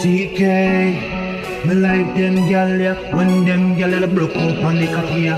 TK, me like them gyal ya When them gyal ya broke up on the cocky ya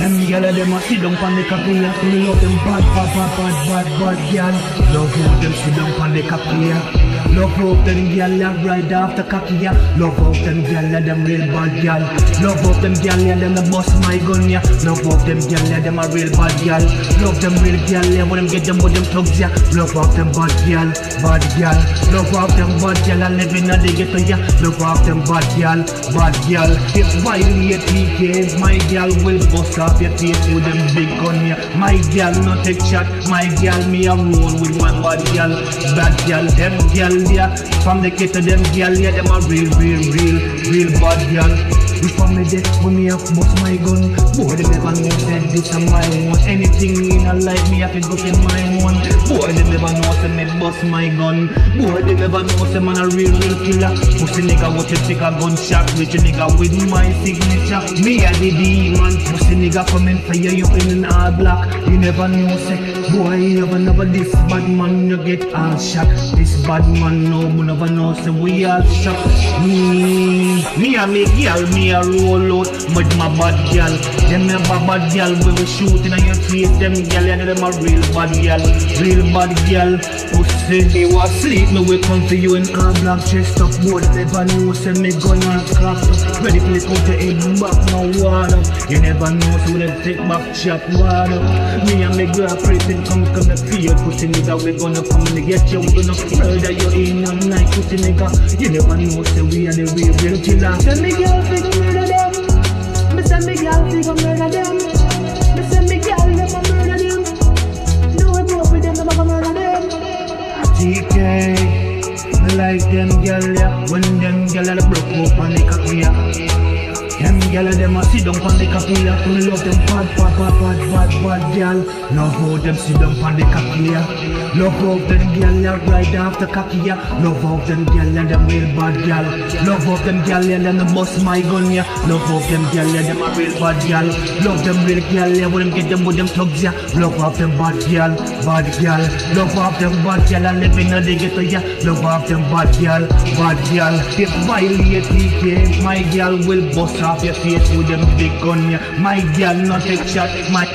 Them gyal ya them a sit down on the cocky ya Me love them bad, bad, bad, bad, bad, bad gyal. Love how them sit down on the cocky ya Love how them gyal ya ride after cocky ya Love how them gyal ya them real bad gyal. Love how them gyal ya them a bust my gun ya Love how them gyal ya them a real bad gyal. Love them real gyal ya when them get them with them thugs ya Love how them bad gyal, bad gyal. Love how them bad gyal a living a the ghetto ya Love how them bad gyal, bad gyal. If violate PK, my gyal will bust off your face with them big gun ya My gyal no take shot, my gyal me a roll with one bad gyal. Bad gyal, them gyal ya From the ghetto them gyal ya, them a real, real, real, real bad gyal if I'm a dead when me have bust my gun Boy, they never know that this is my own. Anything in a life me have to go in my own. Boy, they never know say me bust my gun. Boy, they never know say man a real, real killer. Pussy nigga what you take a gunshot? Rich nigga with my signature. Me a the demon. Pussy nigga coming for you, you in all black You never know say Boy, you never never this bad man you get all shot. This bad man no, we never know say we all shot Me, me me girl, me a roll out with my bad girl. Them a bad girl we we shooting on your face. Them girl and them a real bad girl, real bad girl. Pussy, me was sleep, me we come for you in all black chest up. Boy, never know say me gonna crack. Ready to lick out the head back no water. You never know so them take back chop water. Me and me girl prison come come to feel pussy nigga. We gonna come to get you. We gonna murder you in a night pussy nigga. You never know say we are the real real killer. Tell me girl, figure murder them. Me say me girl figure murder TK, me like them girl ya. When them girl ya broke up on the cocky ya. Them gyal a them a sit down on the ya. Me love them bad, bad, bad, bad, bad, bad gyal. Love how them sit down on the ya. Love how them gyal ya ride after ya. Love how them gyal ya them real bad gyal. Love how them gyal ya them a bust my gun ya. Love how them gyal ya them a real bad gyal. Love them real gyal ya when them get them with them thugs ya. Love how them bad gyal, bad gyal. Love how them bad gyal a living in the ghetto ya. Love how them bad gyal, bad gyal. If violate PK, my gyal will bust off your face with them big gun ya. My gyal not take shot, my